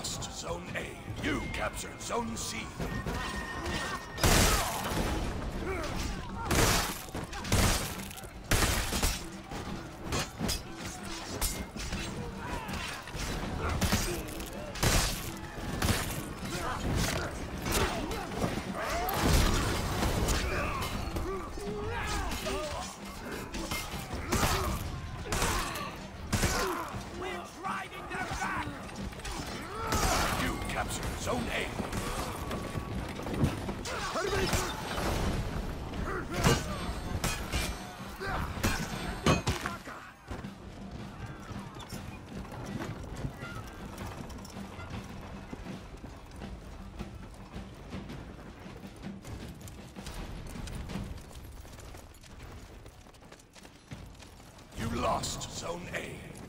lost Zone A. You captured Zone C. You Zone A. Lost Zone A.